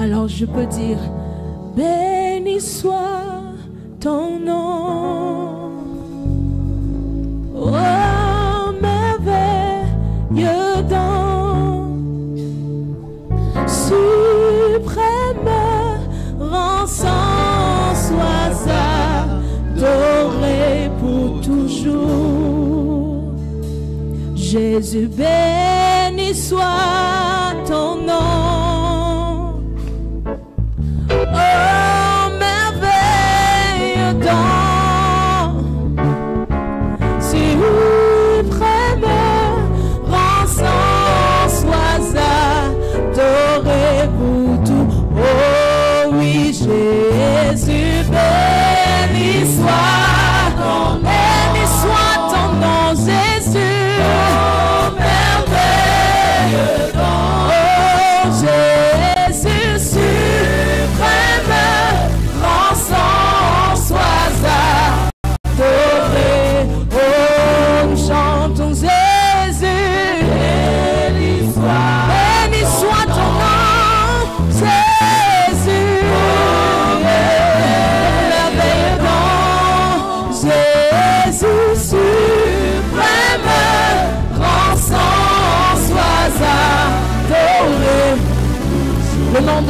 Alors je peux dire, béni soit ton nom. Oh, merveilleux don, suprême rançon, adoré pour toujours. Jésus béni soit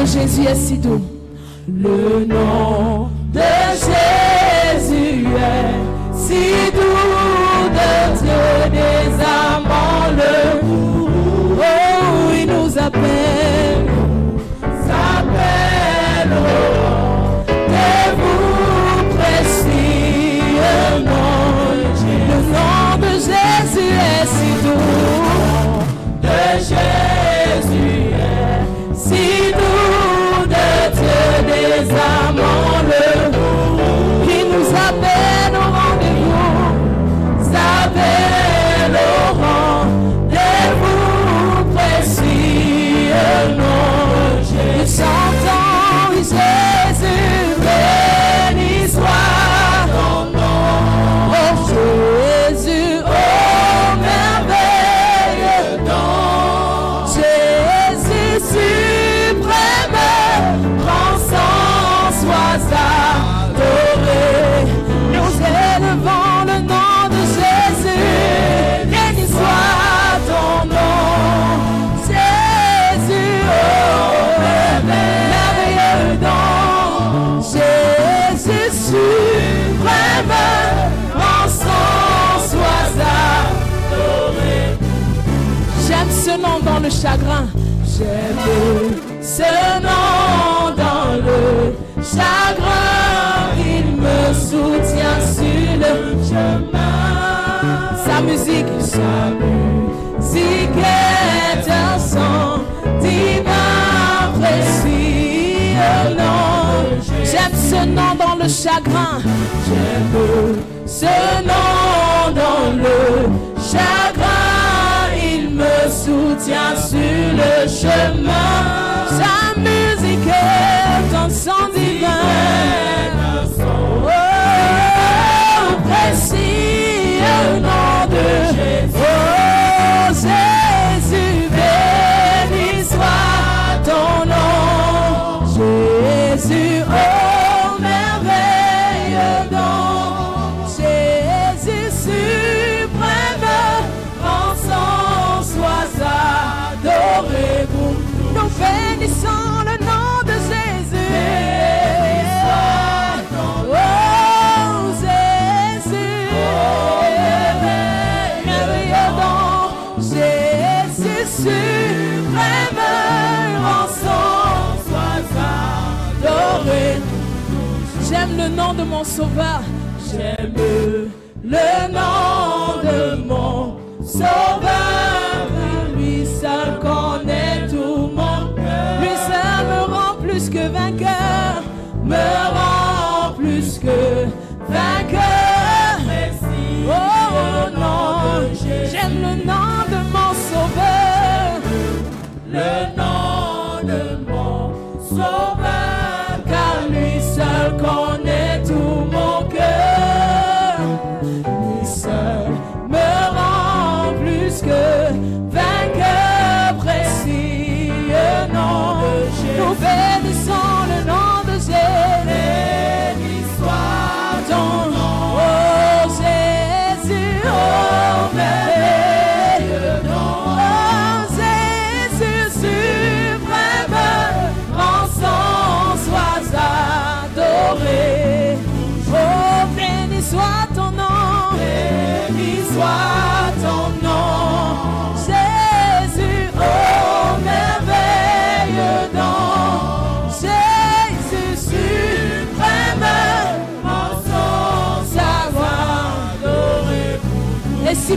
Jésus est si doux. Le nom ce nom dans le chagrin. J'aime ce nom dans le chagrin. Il me soutient sur le chemin. Sa musique, sa musique est un sang divin précis. Non, j'aime ce nom dans le chagrin. J'aime ce nom dans le chagrin tiens sur le chemin. Sa musique est un sang divin. Oh, précis au nom de Jésus. Oh, Jésus, béni soit ton nom. Jésus, oh. J'aime le nom de mon sauveur. J'aime le nom de mon sauveur.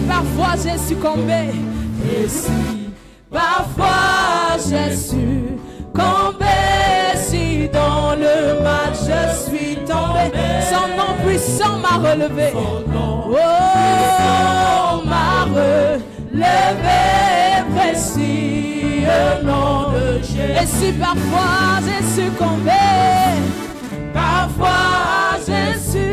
parfois j'ai succombé. Et si parfois j'ai succombé, si dans le mal je suis tombé, son nom puissant m'a relevé. Oh, m'a relevé, nom de Et si parfois j'ai succombé, parfois j'ai succombé.